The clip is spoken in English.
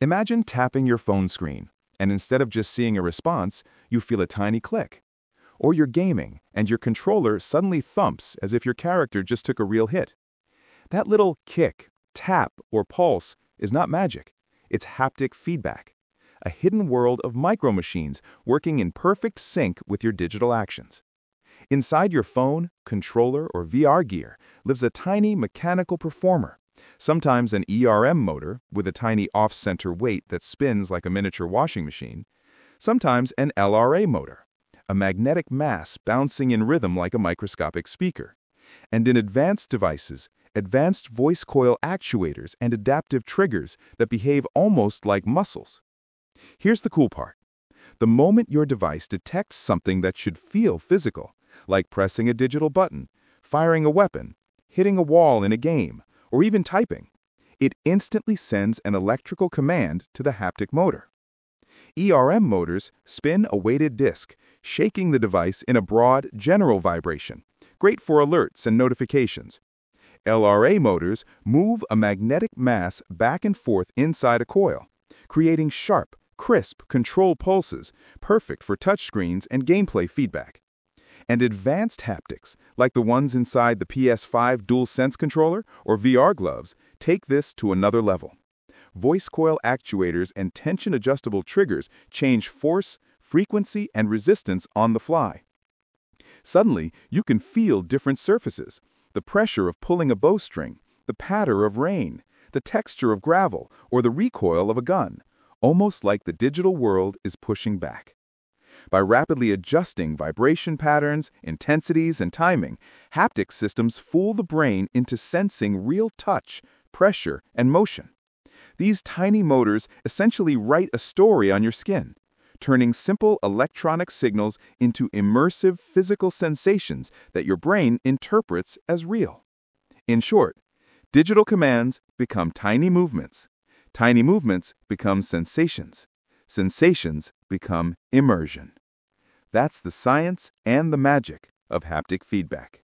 Imagine tapping your phone screen, and instead of just seeing a response, you feel a tiny click. Or you're gaming, and your controller suddenly thumps as if your character just took a real hit. That little kick, tap, or pulse is not magic. It's haptic feedback, a hidden world of micro-machines working in perfect sync with your digital actions. Inside your phone, controller, or VR gear lives a tiny mechanical performer, sometimes an ERM motor with a tiny off-center weight that spins like a miniature washing machine, sometimes an LRA motor, a magnetic mass bouncing in rhythm like a microscopic speaker. And in advanced devices, advanced voice coil actuators and adaptive triggers that behave almost like muscles. Here's the cool part. The moment your device detects something that should feel physical, like pressing a digital button, firing a weapon, hitting a wall in a game, or even typing, it instantly sends an electrical command to the haptic motor. ERM motors spin a weighted disc, shaking the device in a broad, general vibration, great for alerts and notifications. LRA motors move a magnetic mass back and forth inside a coil, creating sharp, crisp control pulses, perfect for touchscreens and gameplay feedback. And advanced haptics, like the ones inside the PS5 DualSense controller or VR gloves, take this to another level. Voice coil actuators and tension-adjustable triggers change force, frequency, and resistance on the fly. Suddenly, you can feel different surfaces, the pressure of pulling a bowstring, the patter of rain, the texture of gravel, or the recoil of a gun, almost like the digital world is pushing back. By rapidly adjusting vibration patterns, intensities, and timing, haptic systems fool the brain into sensing real touch, pressure, and motion. These tiny motors essentially write a story on your skin, turning simple electronic signals into immersive physical sensations that your brain interprets as real. In short, digital commands become tiny movements. Tiny movements become sensations. Sensations become immersion. That's the science and the magic of haptic feedback.